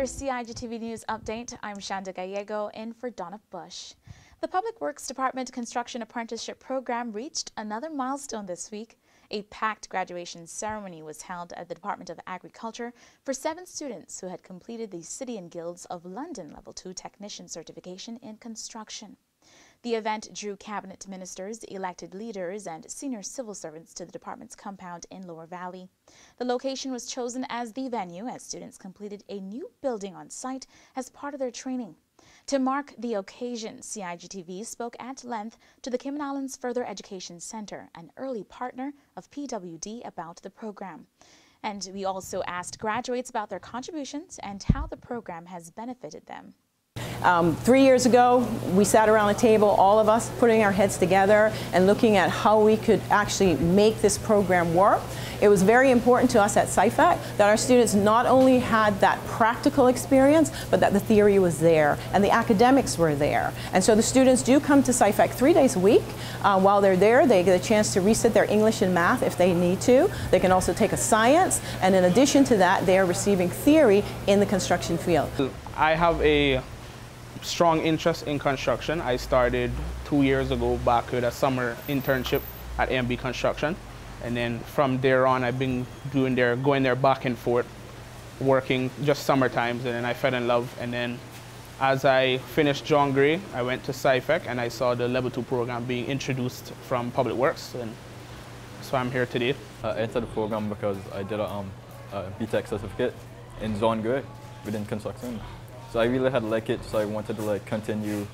your CIGTV News update. I'm Shanda Gallego in for Donna Bush. The Public Works Department Construction Apprenticeship Program reached another milestone this week. A packed graduation ceremony was held at the Department of Agriculture for seven students who had completed the City and Guilds of London Level 2 Technician Certification in Construction. The event drew cabinet ministers, elected leaders, and senior civil servants to the department's compound in Lower Valley. The location was chosen as the venue as students completed a new building on site as part of their training. To mark the occasion, CIGTV spoke at length to the Cayman Islands Further Education Center, an early partner of PWD, about the program. And we also asked graduates about their contributions and how the program has benefited them. Um, three years ago, we sat around a table, all of us putting our heads together and looking at how we could actually make this program work. It was very important to us at CIFEC that our students not only had that practical experience, but that the theory was there and the academics were there. And so the students do come to CIFEC three days a week. Uh, while they're there, they get a chance to reset their English and math if they need to. They can also take a science, and in addition to that, they are receiving theory in the construction field. I have a strong interest in construction. I started two years ago back with a summer internship at AMB Construction. And then from there on, I've been doing there, going there back and forth, working just summer times. And then I fell in love. And then as I finished John Gray, I went to CIFEC and I saw the level two program being introduced from Public Works. And so I'm here today. I entered the program because I did a, um, a BTEC certificate in John Gray within construction. So I really had like it, so I wanted to like continue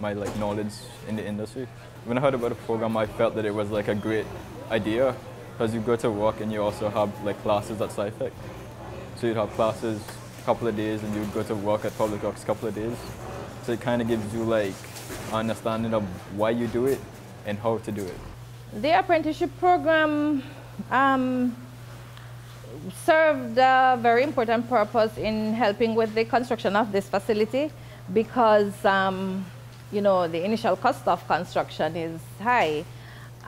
my like knowledge in the industry. When I heard about the program, I felt that it was like a great idea because you go to work and you also have like classes at CIFEC. So you'd have classes a couple of days and you'd go to work at Public Works a couple of days. So it kind of gives you like understanding of why you do it and how to do it. The apprenticeship program um, served a very important purpose in helping with the construction of this facility because, um, you know, the initial cost of construction is high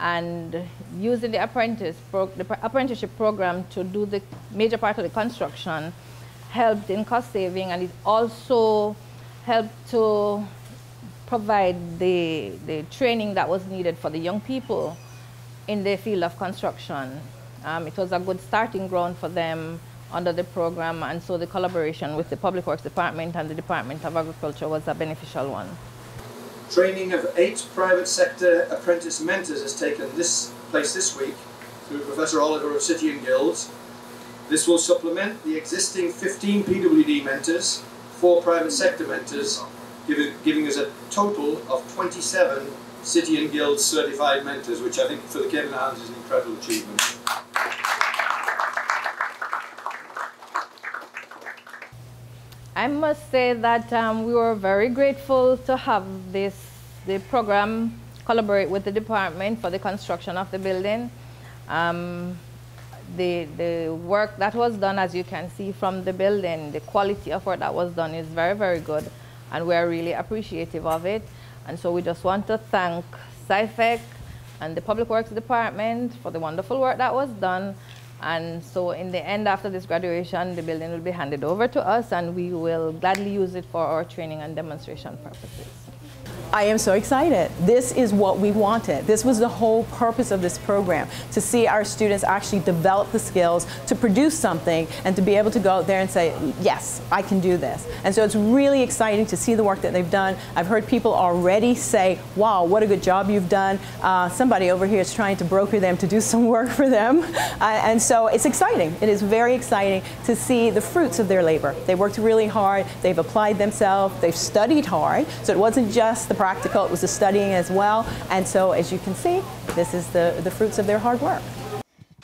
and using the, apprentice the apprenticeship program to do the major part of the construction helped in cost saving and it also helped to provide the, the training that was needed for the young people in the field of construction. Um, it was a good starting ground for them under the program, and so the collaboration with the Public Works Department and the Department of Agriculture was a beneficial one. Training of eight private sector apprentice mentors has taken this place this week through Professor Oliver of City and Guilds. This will supplement the existing 15 PWD mentors, four private sector mentors, giving, giving us a total of 27 City and Guilds certified mentors, which I think for the Cayman Islands is an incredible achievement. I must say that um, we were very grateful to have this the program collaborate with the department for the construction of the building. Um, the, the work that was done, as you can see from the building, the quality of work that was done is very, very good, and we're really appreciative of it. And so we just want to thank CIFEC and the Public Works Department for the wonderful work that was done, and so in the end, after this graduation, the building will be handed over to us and we will gladly use it for our training and demonstration purposes. I am so excited. This is what we wanted. This was the whole purpose of this program, to see our students actually develop the skills to produce something and to be able to go out there and say, yes, I can do this. And so it's really exciting to see the work that they've done. I've heard people already say, wow, what a good job you've done. Uh, somebody over here is trying to broker them to do some work for them. Uh, and so it's exciting. It is very exciting to see the fruits of their labor. They worked really hard. They've applied themselves. They've studied hard. So it wasn't just the practical, it was the studying as well. And so as you can see, this is the, the fruits of their hard work.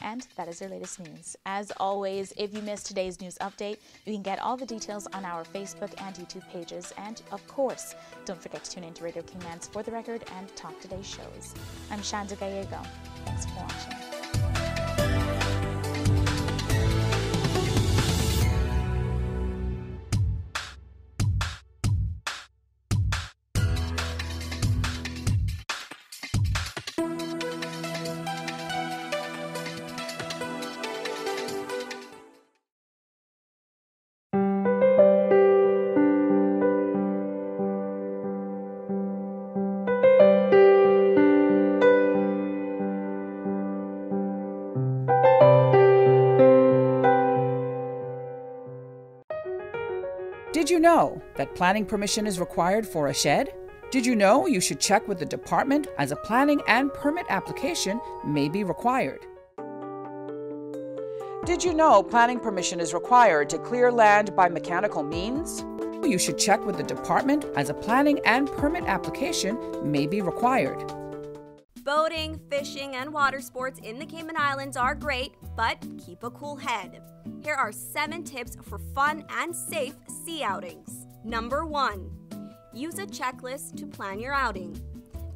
And that is your latest news. As always, if you missed today's news update, you can get all the details on our Facebook and YouTube pages. And of course, don't forget to tune into Radio Cayman's For the Record and Talk Today shows. I'm Shanda Gallego. Thanks for watching. Know that planning permission is required for a shed? Did you know you should check with the department as a planning and permit application may be required? Did you know planning permission is required to clear land by mechanical means? You should check with the department as a planning and permit application may be required. Boating, fishing, and water sports in the Cayman Islands are great, but keep a cool head. Here are seven tips for fun and safe sea outings. Number one, use a checklist to plan your outing.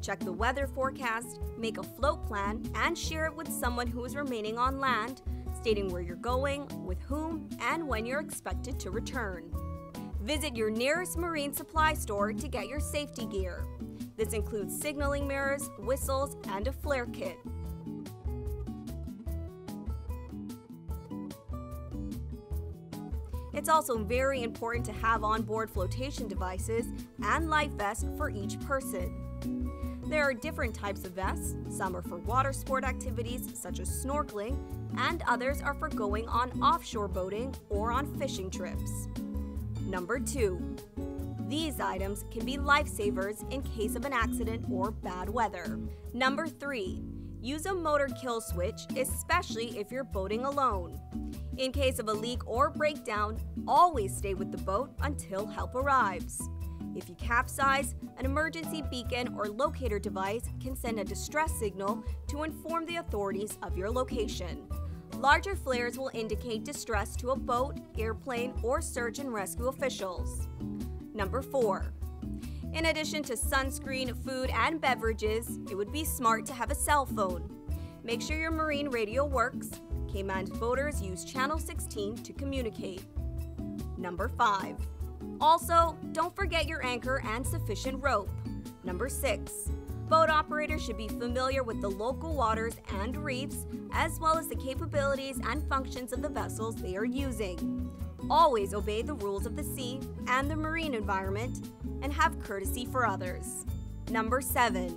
Check the weather forecast, make a float plan, and share it with someone who is remaining on land stating where you're going, with whom, and when you're expected to return. Visit your nearest marine supply store to get your safety gear. This includes signaling mirrors, whistles, and a flare kit. It's also very important to have onboard flotation devices and life vests for each person. There are different types of vests. Some are for water sport activities such as snorkeling, and others are for going on offshore boating or on fishing trips. Number 2. These items can be lifesavers in case of an accident or bad weather. Number 3. Use a motor kill switch, especially if you're boating alone. In case of a leak or breakdown, always stay with the boat until help arrives. If you capsize, an emergency beacon or locator device can send a distress signal to inform the authorities of your location. Larger flares will indicate distress to a boat, airplane, or search and rescue officials. Number 4. In addition to sunscreen, food, and beverages, it would be smart to have a cell phone. Make sure your marine radio works. Cayman boaters use Channel 16 to communicate. Number 5. Also, don't forget your anchor and sufficient rope. Number 6. Boat operators should be familiar with the local waters and reefs, as well as the capabilities and functions of the vessels they are using. Always obey the rules of the sea and the marine environment, and have courtesy for others. Number 7.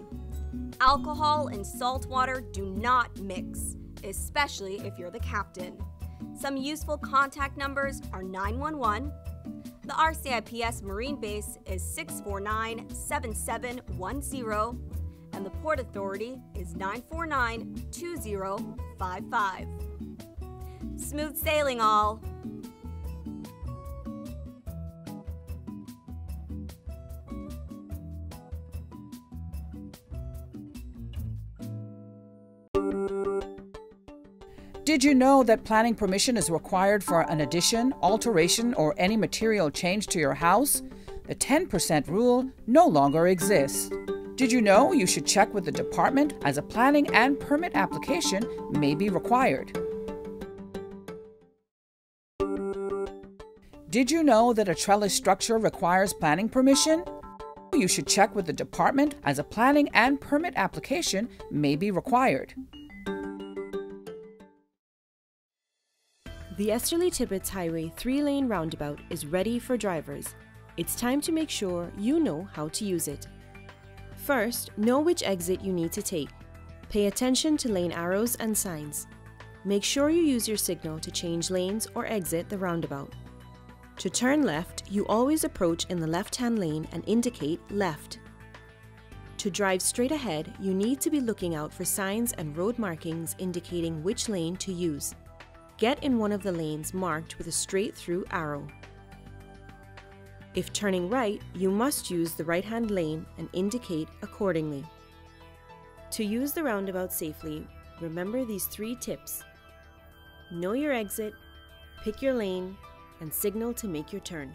Alcohol and salt water do not mix, especially if you're the captain. Some useful contact numbers are 911, the RCIPS Marine Base is 649 7710, and the Port Authority is 949 2055. Smooth sailing, all! Did you know that planning permission is required for an addition, alteration, or any material change to your house? The 10% rule no longer exists. Did you know you should check with the department as a planning and permit application may be required? Did you know that a trellis structure requires planning permission? You should check with the department as a planning and permit application may be required. The Esterley Tibbetts Highway three lane roundabout is ready for drivers. It's time to make sure you know how to use it. First, know which exit you need to take. Pay attention to lane arrows and signs. Make sure you use your signal to change lanes or exit the roundabout. To turn left, you always approach in the left hand lane and indicate left. To drive straight ahead, you need to be looking out for signs and road markings indicating which lane to use get in one of the lanes marked with a straight through arrow. If turning right, you must use the right hand lane and indicate accordingly. To use the roundabout safely, remember these three tips. Know your exit, pick your lane, and signal to make your turn.